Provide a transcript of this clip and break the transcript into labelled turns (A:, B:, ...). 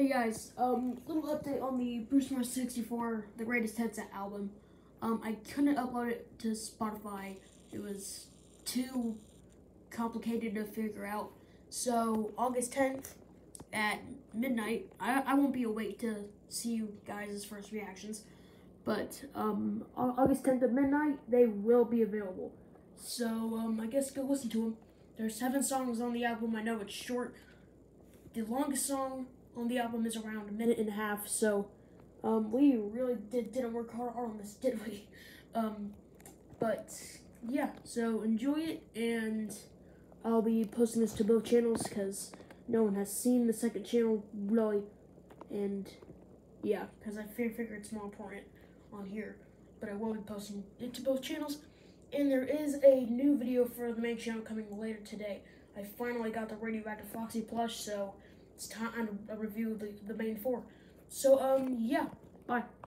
A: Hey guys, um, little update on the Bruce Mars 64, the greatest headset album. Um, I couldn't upload it to Spotify. It was too complicated to figure out. So August 10th at midnight, I, I won't be awake to see you guys' first reactions, but um, August 10th at midnight, they will be available. So um, I guess go listen to them. There's seven songs on the album. I know it's short. The longest song the album is around a minute and a half, so um, we really did, didn't work hard on this, did we? Um, but yeah, so enjoy it, and I'll be posting this to both channels because no one has seen the second channel really, and yeah, because I figure it's more important on here, but I will be posting it to both channels. And there is a new video for the main channel coming later today. I finally got the Radioactive Foxy plush, so it's time to review the, the main four. So, um, yeah, bye.